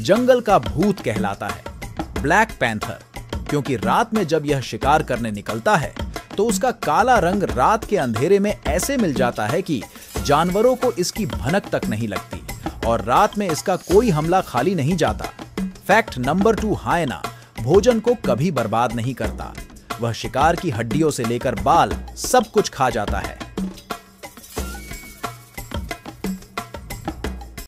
जंगल का भूत कहलाता है, ब्लैक पैंथर। क्योंकि रात में जब यह शिकार करने निकलता है तो उसका काला रंग रात के अंधेरे में ऐसे मिल जाता है कि जानवरों को इसकी भनक तक नहीं लगती और रात में इसका कोई हमला खाली नहीं जाता। फैक्ट नंबर टू, हायना, भोजन को कभी बर्बाद नहीं करता। वह शिकार की हड्डियों से लेकर बाल सब कुछ खा जाता है।